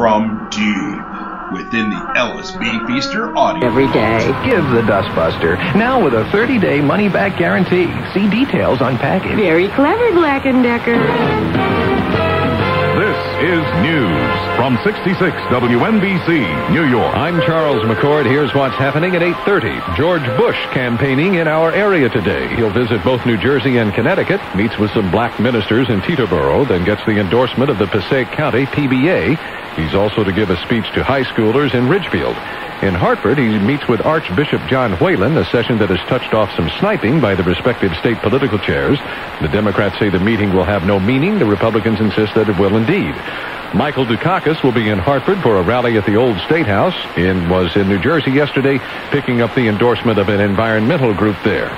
from deep within the Ellis Bean Feaster audio. Every day. Give the Dustbuster. Now with a 30-day money-back guarantee. See details on package. Very clever, Black & Decker. This is news from 66 WNBC, New York. I'm Charles McCord. Here's what's happening at 8.30. George Bush campaigning in our area today. He'll visit both New Jersey and Connecticut, meets with some black ministers in Teterboro, then gets the endorsement of the Passaic County PBA. He's also to give a speech to high schoolers in Ridgefield. In Hartford, he meets with Archbishop John Whealon, a session that has touched off some sniping by the respective state political chairs. The Democrats say the meeting will have no meaning. The Republicans insist that it will indeed. Michael Dukakis will be in Hartford for a rally at the Old State House and was in New Jersey yesterday picking up the endorsement of an environmental group there.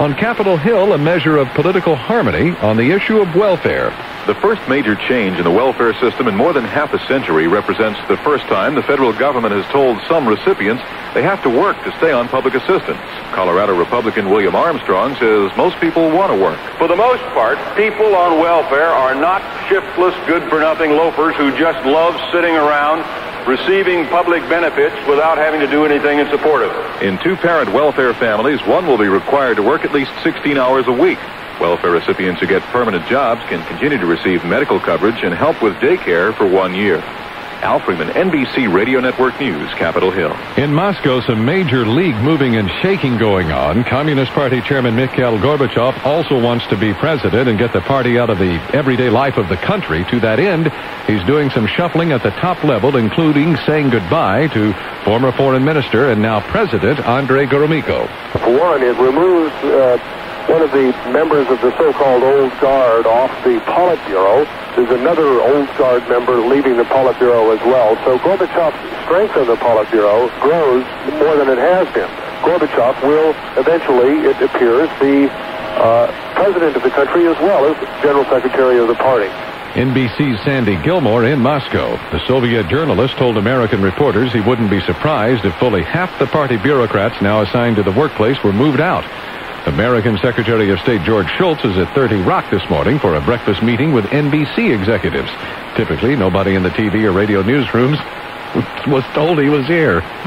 On Capitol Hill, a measure of political harmony on the issue of welfare. The first major change in the welfare system in more than half a century represents the first time the federal government has told some recipients they have to work to stay on public assistance. Colorado Republican William Armstrong says most people want to work. For the most part, people on welfare are not shiftless, good-for-nothing loafers who just love sitting around receiving public benefits without having to do anything in support of it. In two-parent welfare families, one will be required to work at least 16 hours a week. Welfare recipients who get permanent jobs can continue to receive medical coverage and help with daycare for one year. Al Freeman, NBC Radio Network News, Capitol Hill. In Moscow, some major league moving and shaking going on. Communist Party Chairman Mikhail Gorbachev also wants to be president and get the party out of the everyday life of the country. To that end, he's doing some shuffling at the top level, including saying goodbye to former foreign minister and now president Andrei Gromyko. For one, it removes uh, one of the members of the so-called Old Guard off the Politburo. There's another Old Guard member leaving the Politburo as well. So Gorbachev's strength in the Politburo grows more than it has been. Gorbachev will eventually, it appears, be uh, president of the country as well as general secretary of the party. NBC's Sandy Gilmore in Moscow. The Soviet journalist told American reporters he wouldn't be surprised if fully half the party bureaucrats now assigned to the workplace were moved out. American Secretary of State George Shultz is at 30 Rock this morning for a breakfast meeting with NBC executives. Typically, nobody in the TV or radio newsrooms was told he was here.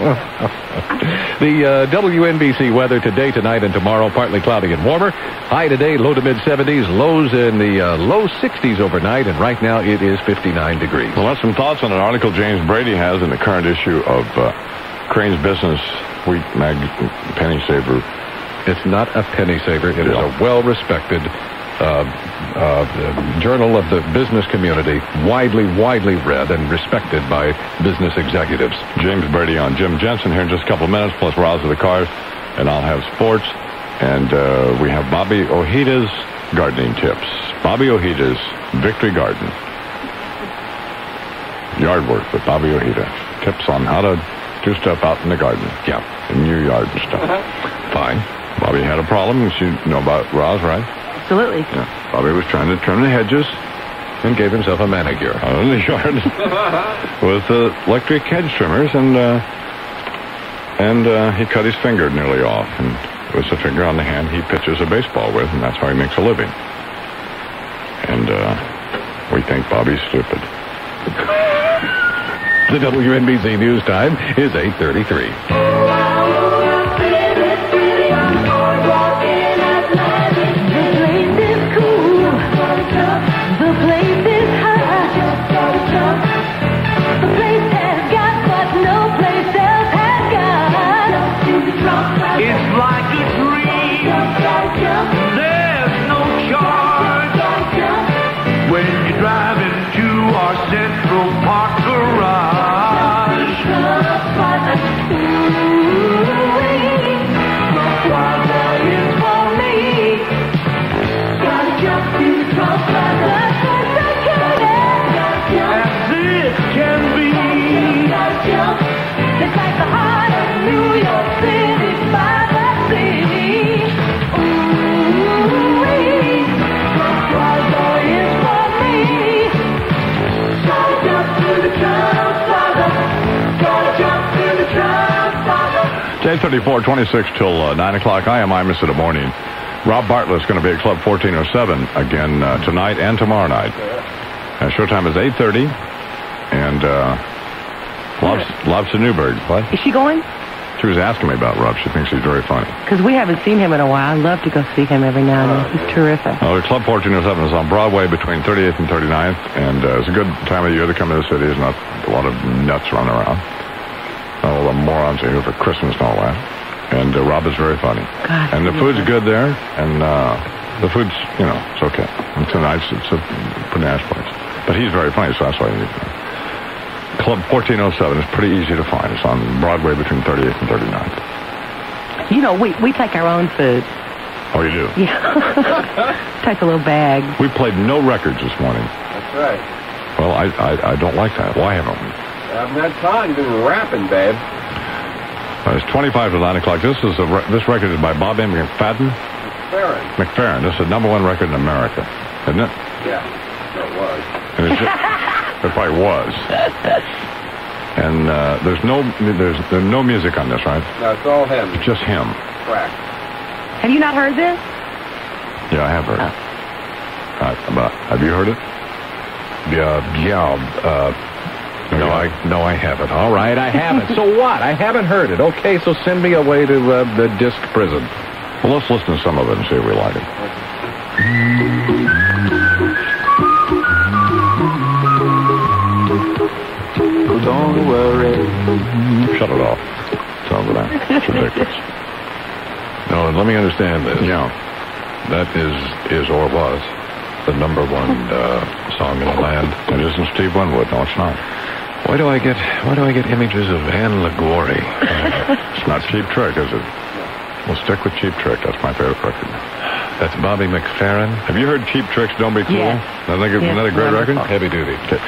the uh, WNBC weather today, tonight, and tomorrow, partly cloudy and warmer. High today, low to mid 70s, lows in the uh, low 60s overnight, and right now it is 59 degrees. Well, that's some thoughts on an article James Brady has in the current issue of uh, Crain's Business Wheat Mag Penny Saver. It's not a penny saver. It is a well-respected uh, uh, journal of the business community, widely, widely read and respected by business executives. James Brady on Jim Jensen here in just a couple of minutes, plus Roz of the Cars, and I'll have sports. And uh, we have Bobby Ojeda's gardening tips. Bobby Ojeda's Victory Garden. Yard work with Bobby Ojeda. Tips on how to do stuff out in the garden. Yeah. In your yard and stuff. Fine. Bobby had a problem, you know about Roz, right? Absolutely. Yeah. Bobby was trying to trim the hedges And gave himself a manicure. out in the yard with uh, electric hedge trimmers, and uh, and uh, he cut his finger nearly off. And it was the finger on the hand he pitches a baseball with, and that's how he makes a living. And uh, we think Bobby's stupid. The WNBC News Time is 833. It's 834, 26 till uh, 9 o'clock. I am Imus in the morning. Rob Bartlett's going to be at Club 1407 again uh, tonight and tomorrow night. Uh, showtime is 8.30. And uh, Loves, loves to Newberg. What? Is she going? She was asking me about Rob. She thinks he's very funny. Because we haven't seen him in a while. I'd love to go see him every now and then. He's terrific. Oh, Club 1407 is on Broadway between 38th and 39th, and uh, it's a good time of year to come to the city. There's not a lot of nuts running around. All the morons are here for Christmas and all that. And uh, Rob is very funny. God, and the food's good there, and uh, the food's, you know, it's okay. And tonight's it's a pretty nice place. But he's very funny, so that's why you Club 1407 is pretty easy to find. It's on Broadway between 38th and 39th. You know, we, we take our own food. Oh, you do? Yeah. take a little bag. We played no records this morning. That's right. Well, I, I, I don't like that. Why haven't we? I've had time. You've been rapping, babe. Uh, it's 25 to 9 o'clock. This is a re- this record is by Bob Bobby McFadden. Farron. McFerrin. This is the number one record in America, isn't it? Yeah. it was. And it's ju- it probably was. And uh, there's no there's, there's no music on this, right? No, it's all him. It's just him. Crack. Have you not heard this? Yeah, I have heard it. Uh, have you heard it? Yeah, yeah. Uh, no, I no, I haven't. All right, I haven't. so what? I haven't heard it. Okay, so send me away to uh, the disc prison. Well, let's listen to some of it and see if we like it. Don't worry. Shut it off. Sounds like it's ridiculous. No, let me understand this. Yeah. That is is or was the number one uh, song in the land. It isn't Steve Winwood. No, it's not. Why do I get why do I get images of Ann Liguori? It's not Cheap Trick, is it? We'll stick with Cheap Trick. That's my favorite record. That's Bobby McFerrin. Have you heard Cheap Tricks Don't Be Cool? Yes. Isn't that a, Yes, isn't that a great wonderful. record? Heavy duty. Okay.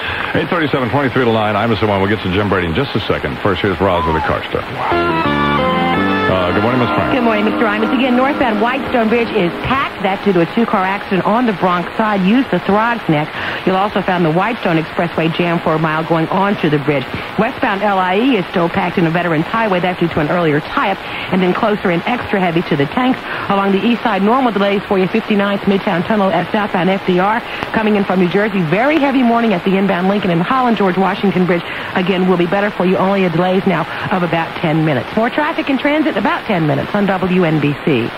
837, 23 to 9. I'm Mr. One. We'll get to Jim Brady in just a second. First, here's Roz with the car stuff. Uh, good morning. Good morning, Mr. Imus. Again, northbound Whitestone Bridge is packed. That's due to a two-car accident on the Bronx side. Use the Throgs Neck. You'll also find the Whitestone Expressway jammed for a mile going onto the bridge. Westbound LIE is still packed in a Veterans Highway. That's due to an earlier tie-up. And then closer and extra heavy to the tanks. Along the east side, normal delays for your 59th Midtown Tunnel at southbound FDR. Coming in from New Jersey, very heavy morning at the inbound Lincoln and Holland George Washington Bridge. Again, will be better for you. Only a delays now of about 10 minutes. More traffic and transit about 10 minutes on WNBC.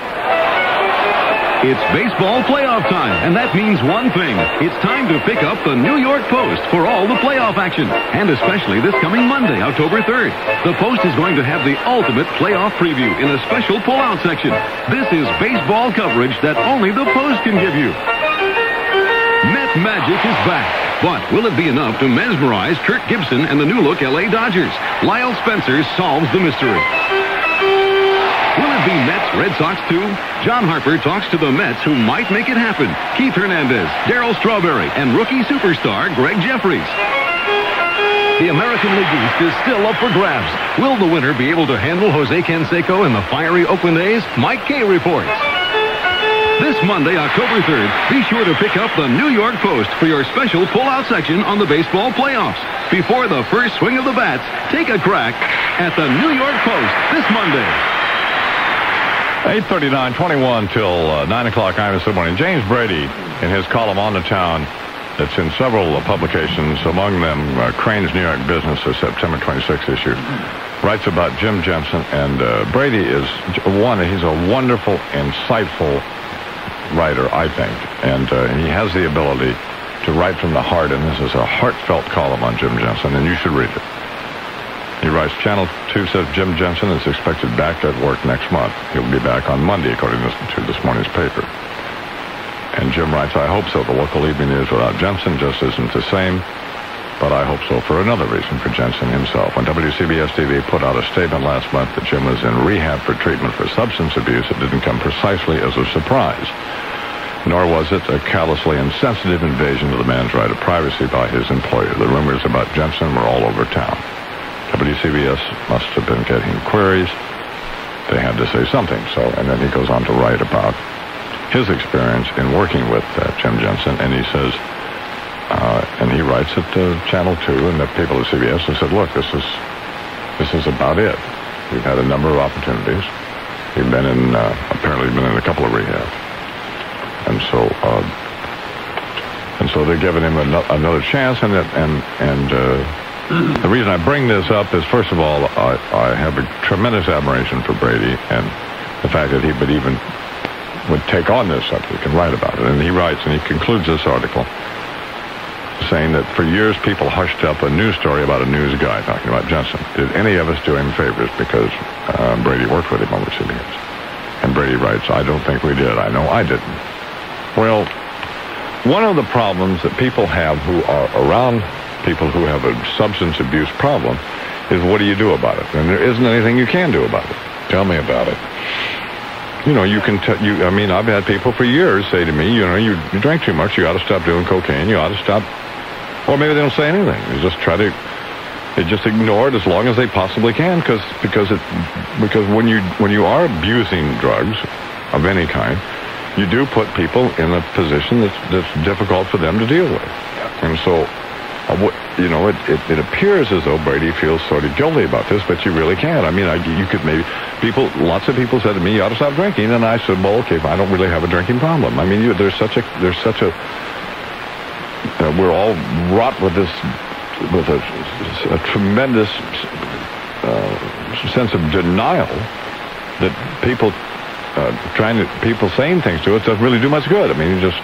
It's baseball playoff time, and that means one thing. It's time to pick up the New York Post for all the playoff action, and especially this coming Monday, October 3rd. The Post is going to have the ultimate playoff preview in a special pull-out section. This is baseball coverage that only the Post can give you. Met Magic is back. But will it be enough to mesmerize Kirk Gibson and the new look LA Dodgers? Lyle Spencer solves the mystery. It be Mets Red Sox too? John Harper talks to the Mets who might make it happen. Keith Hernandez, Darryl Strawberry, and rookie superstar Gregg Jefferies. The American League East is still up for grabs. Will the winner be able to handle Jose Canseco and the fiery Oakland A's? Mike Kay reports. This Monday, October 3rd, be sure to pick up the New York Post for your special pull-out section on the baseball playoffs. Before the first swing of the bats, take a crack at the New York Post this Monday. 839, 21 till uh, 9 o'clock. I'm this morning. James Brady, in his column on the town, that's in several uh, publications, among them uh, Crain's New York Business, the September 26th issue, writes about Jim Jensen. And uh, Brady is one, he's a wonderful, insightful writer, I think. And uh, he has the ability to write from the heart, and this is a heartfelt column on Jim Jensen, and you should read it. He writes, Channel 2 says Jim Jensen is expected back at work next month. He'll be back on Monday, according to this morning's paper. And Jim writes, I hope so. The local evening news without Jensen just isn't the same. But I hope so for another reason for Jensen himself. When WCBS TV put out a statement last month that Jim was in rehab for treatment for substance abuse, it didn't come precisely as a surprise. Nor was it a callously insensitive invasion of the man's right of privacy by his employer. The rumors about Jensen were all over town. WCBS must have been getting queries. They had to say something. So, and then he goes on to write about his experience in working with uh, Jim Jensen, and he says, uh, and he writes at uh, Channel Two and the people at CBS and said, look, this is this is about it. We've had a number of opportunities. We've been in uh, apparently been in a couple of rehabs, and so uh, and so they're giving him another chance, and it, and and uh, The reason I bring this up is, first of all, I, I have a tremendous admiration for Brady and the fact that he would even would take on this subject and write about it. And he writes, and he concludes this article saying that for years people hushed up a news story about a news guy talking about Jensen. Did any of us do him favors because uh, Brady worked with him over two years? And Brady writes, I don't think we did. I know I didn't. Well, one of the problems that people have who are around people who have a substance abuse problem is what do you do about it? And there isn't anything you can do about it. Tell me about it. You know, you can tell you. I mean, I've had people for years say to me, you know, you, you drink too much. You ought to stop doing cocaine. You ought to stop. Or maybe they don't say anything. They just try to. They just ignore it as long as they possibly can, because because it because when you when you are abusing drugs of any kind, you do put people in a position that's that's difficult for them to deal with, and so. Uh, you know, it, it, it appears as though Brady feels sort of guilty about this, but you really can't. I mean, I, you could maybe people. Lots of people said to me, "You ought to stop drinking," and I said, "Well, okay, I don't really have a drinking problem." I mean, you, there's such a there's such a uh, we're all wrought with this with a, a tremendous uh, sense of denial that people uh, trying to people saying things to it doesn't really do much good. I mean, it just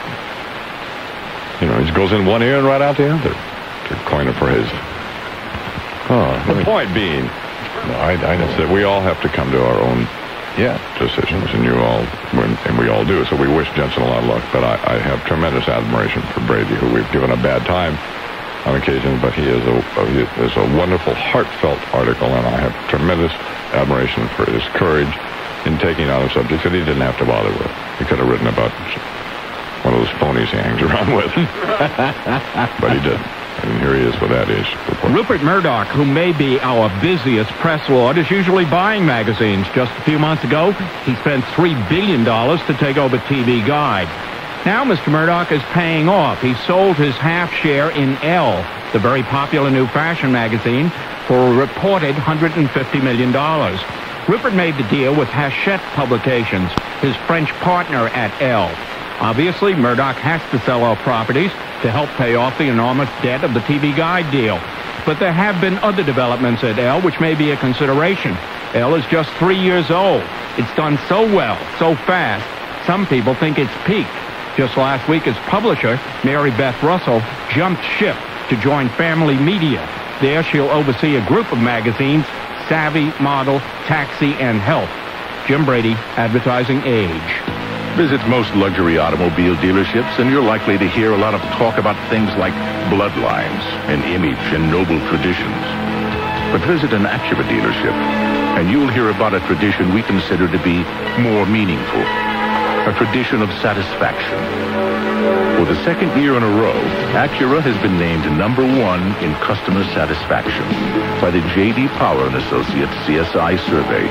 you know, it goes in one ear and right out the other. To coin a phrase. Oh, the point being, no, I, I know that we all have to come to our own yeah decisions, and you all, and we all do. So we wish Jensen a lot of luck. But I, I have tremendous admiration for Brady, who we've given a bad time on occasion, but he is a he is a wonderful, heartfelt article, and I have tremendous admiration for his courage in taking on a subject that he didn't have to bother with. He could have written about one of those phonies he hangs around with, but he didn't. And here he is with that age. Rupert Murdoch, who may be our busiest press lord, is usually buying magazines. Just a few months ago, he spent $3 billion to take over TV Guide. Now Mr. Murdoch is paying off. He sold his half share in Elle, the very popular new fashion magazine, for a reported $150 million. Rupert made the deal with Hachette Publications, his French partner at Elle. Obviously, Murdoch has to sell off properties to help pay off the enormous debt of the TV Guide deal. But there have been other developments at Elle which may be a consideration. Elle is just three years old. It's done so well, so fast, some people think it's peaked. Just last week, its publisher, Mary Beth Russell, jumped ship to join Family Media. There, she'll oversee a group of magazines, Savvy, Model, Taxi, and Health. Jim Brady, Advertising Age. Visit most luxury automobile dealerships, and you're likely to hear a lot of talk about things like bloodlines and image and noble traditions. But visit an Acura dealership, and you'll hear about a tradition we consider to be more meaningful. A tradition of satisfaction. For the second year in a row, Acura has been named number one in customer satisfaction by the J.D. Power and Associates CSI survey,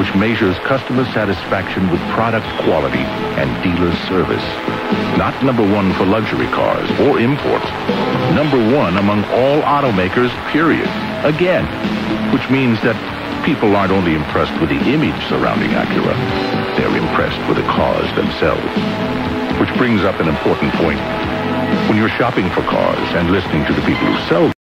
which measures customer satisfaction with product quality and dealer service. Not number one for luxury cars or imports. Number one among all automakers, period. Again, which means that people aren't only impressed with the image surrounding Acura, they're impressed with the cars themselves. Which brings up an important point. When you're shopping for cars and listening to the people who sell